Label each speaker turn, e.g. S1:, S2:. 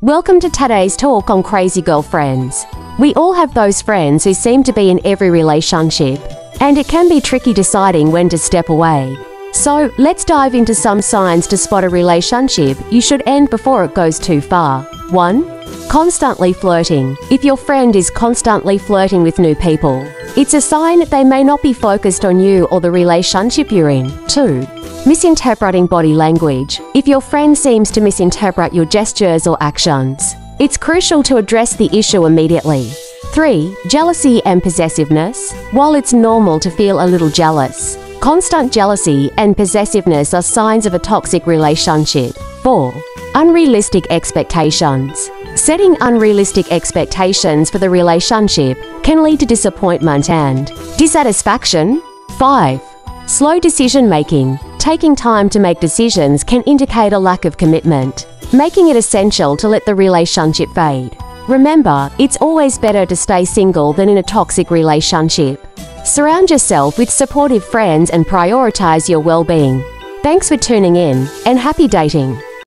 S1: Welcome to today's talk on Crazy Girlfriends. We all have those friends who seem to be in every relationship, and it can be tricky deciding when to step away. So, let's dive into some signs to spot a relationship you should end before it goes too far. 1. Constantly flirting. If your friend is constantly flirting with new people, it's a sign that they may not be focused on you or the relationship you're in. 2. Misinterpreting body language. If your friend seems to misinterpret your gestures or actions, it's crucial to address the issue immediately. 3. Jealousy and possessiveness. While it's normal to feel a little jealous, constant jealousy and possessiveness are signs of a toxic relationship. 4. Unrealistic expectations. Setting unrealistic expectations for the relationship can lead to disappointment and dissatisfaction. 5. Slow decision making. Taking time to make decisions can indicate a lack of commitment, making it essential to let the relationship fade. Remember, it's always better to stay single than in a toxic relationship. Surround yourself with supportive friends and prioritize your well being. Thanks for tuning in, and happy dating!